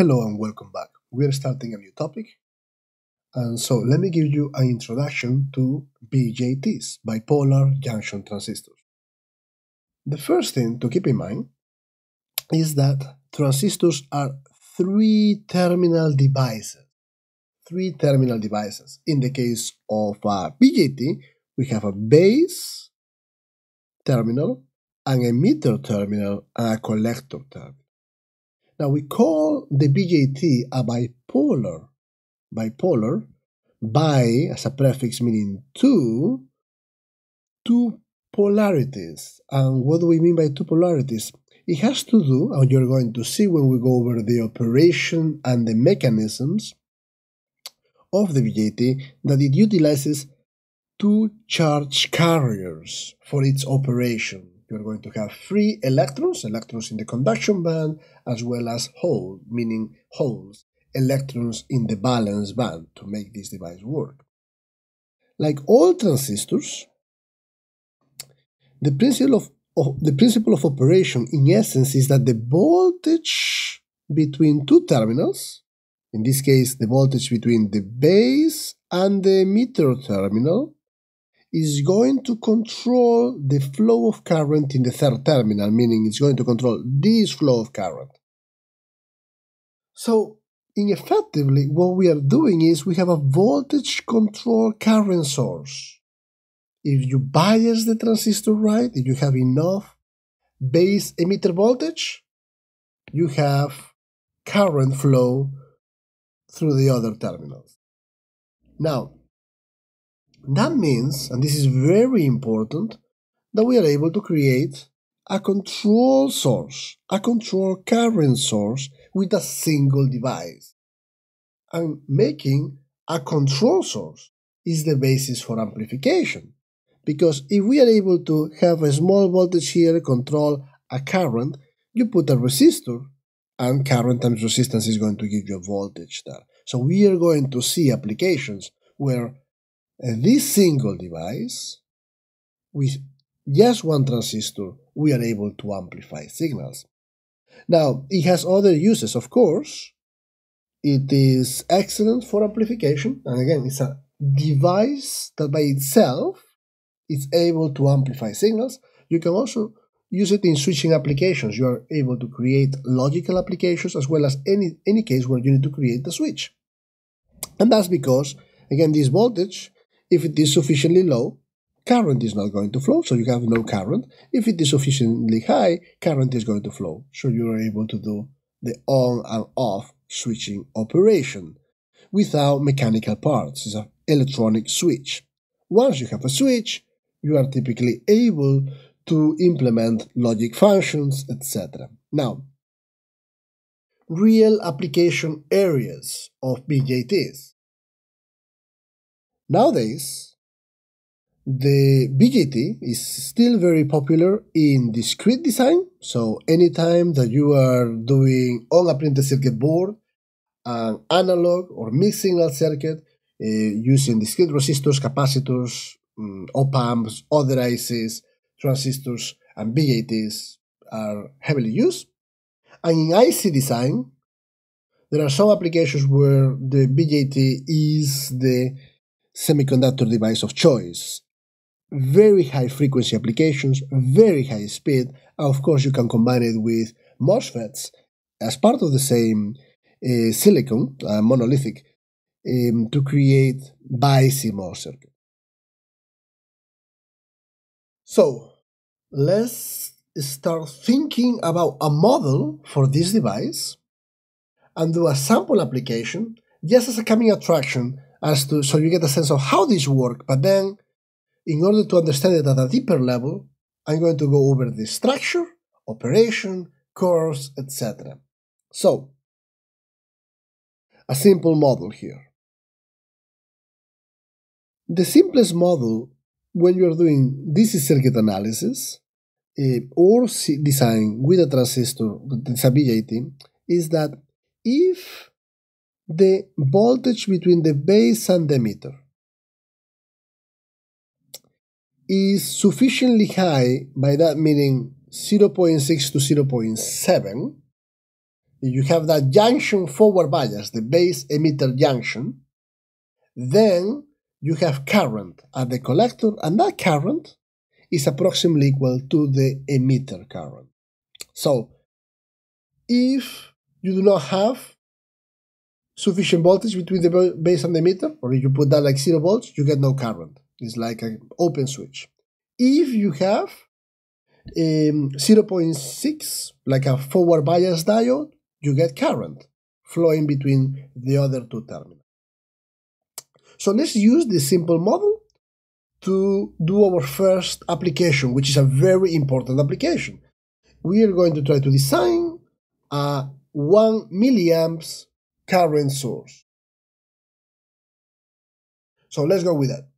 Hello and welcome back. We're starting a new topic. And so let me give you an introduction to BJTs, bipolar junction transistors. The first thing to keep in mind is that transistors are three terminal devices. Three terminal devices. In the case of a BJT, we have a base terminal, an emitter terminal, and a collector terminal. Now we call the BJT a bipolar. Bipolar, bi as a prefix meaning two, two polarities. And what do we mean by two polarities? It has to do, and you're going to see when we go over the operation and the mechanisms of the BJT, that it utilizes two charge carriers for its operation you're going to have free electrons, electrons in the conduction band, as well as holes, meaning holes, electrons in the valence band to make this device work. Like all transistors, the principle of, of, the principle of operation in essence is that the voltage between two terminals, in this case the voltage between the base and the emitter terminal, is going to control the flow of current in the third terminal, meaning it's going to control this flow of current. So, in effectively, what we are doing is we have a voltage control current source. If you bias the transistor right, if you have enough base emitter voltage, you have current flow through the other terminals. Now, that means, and this is very important, that we are able to create a control source, a control current source with a single device. And making a control source is the basis for amplification. Because if we are able to have a small voltage here control a current, you put a resistor and current times resistance is going to give you a voltage there. So we are going to see applications where this single device, with just one transistor, we are able to amplify signals. Now, it has other uses, of course. It is excellent for amplification, and again, it's a device that by itself is able to amplify signals. You can also use it in switching applications. You are able to create logical applications as well as any, any case where you need to create a switch. And that's because, again, this voltage if it is sufficiently low, current is not going to flow, so you have no current. If it is sufficiently high, current is going to flow, so you are able to do the on and off switching operation without mechanical parts. It's an electronic switch. Once you have a switch, you are typically able to implement logic functions, etc. Now, real application areas of BJTs. Nowadays, the BJT is still very popular in discrete design. So anytime that you are doing on a printed circuit board an analog or mixed signal circuit uh, using discrete resistors, capacitors, um, op amps, other ICs, transistors, and BJTs are heavily used. And in IC design, there are some applications where the BJT is the semiconductor device of choice. Very high frequency applications, very high speed, and of course you can combine it with MOSFETs as part of the same uh, silicon, uh, monolithic, um, to create BiCMOS circuit. So let's start thinking about a model for this device and do a sample application just as a coming attraction as to so you get a sense of how this work. But then, in order to understand it at a deeper level, I'm going to go over the structure, operation, course, etc. So, a simple model here. The simplest model when you're doing DC circuit analysis uh, or design with a transistor, with a BJT, is that if the voltage between the base and the emitter is sufficiently high, by that meaning 0.6 to 0.7, if you have that junction forward bias, the base emitter junction, then you have current at the collector, and that current is approximately equal to the emitter current. So, if you do not have sufficient voltage between the base and the emitter, or if you put that like zero volts, you get no current. It's like an open switch. If you have um, 0.6, like a forward bias diode, you get current flowing between the other two terminals. So let's use this simple model to do our first application, which is a very important application. We are going to try to design a 1 milliamps current source. So let's go with that.